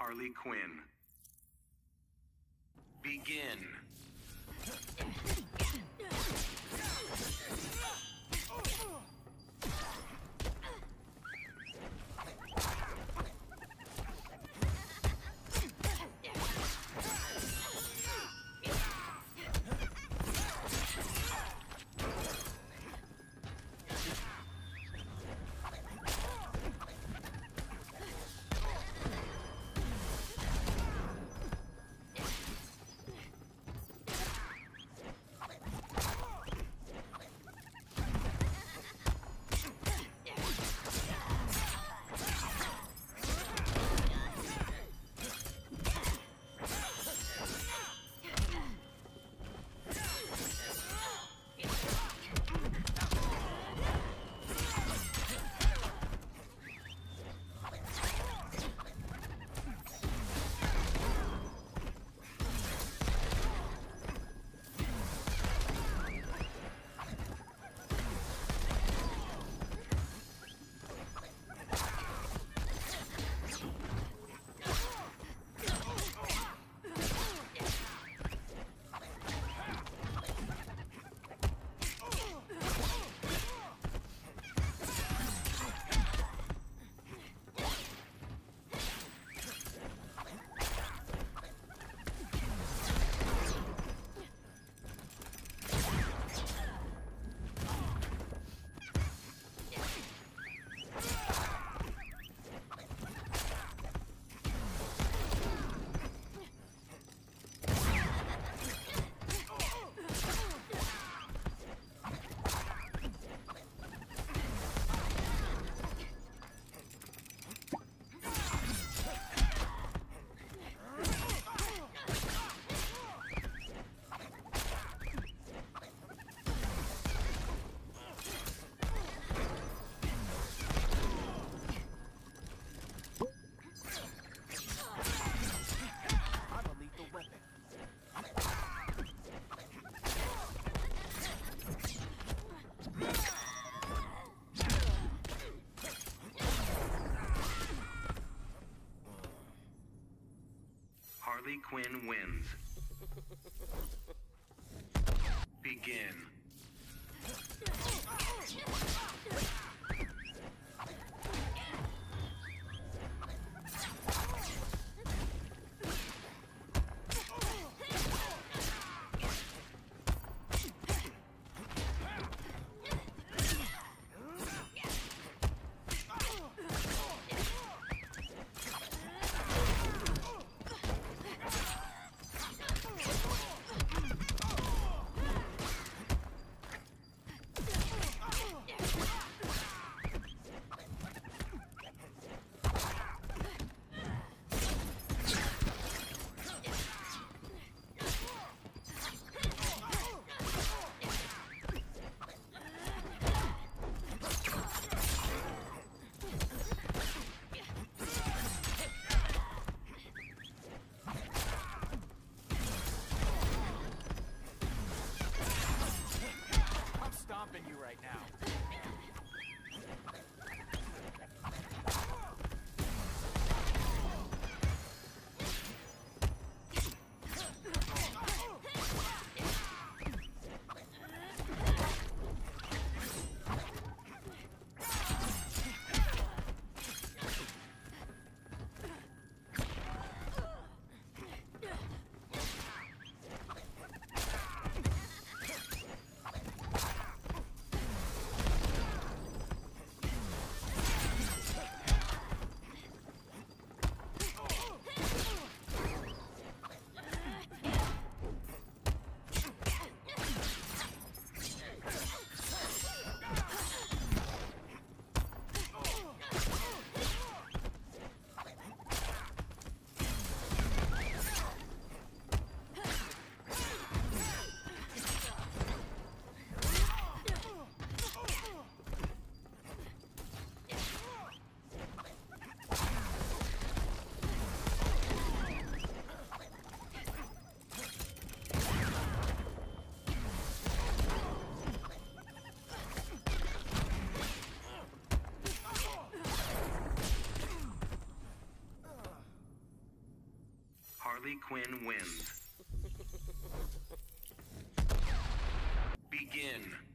Harley Quinn. Begin. Harley Quinn wins. Begin. Harley Quinn wins. Begin.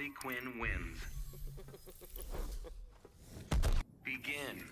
Harley Quinn wins. Begin.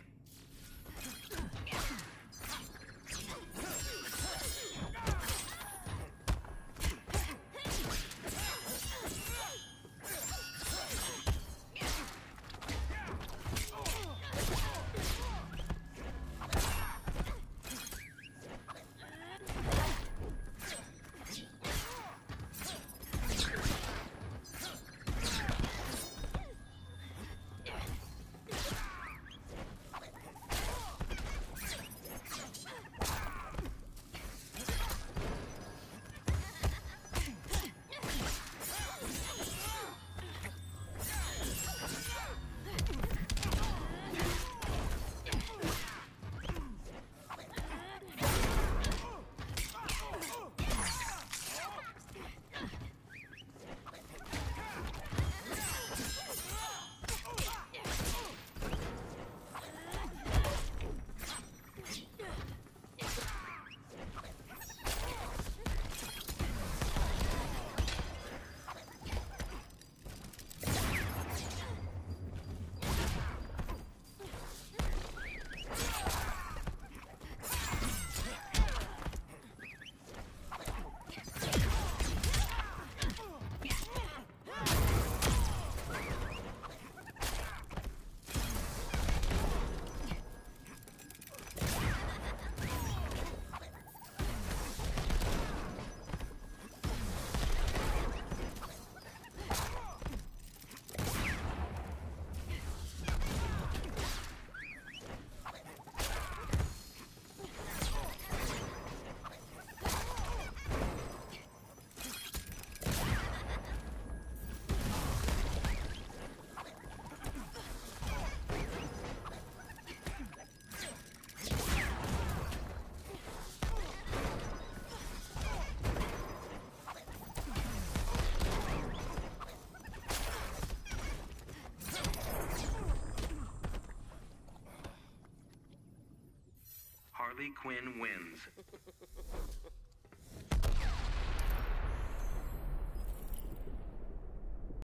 Quinn wins.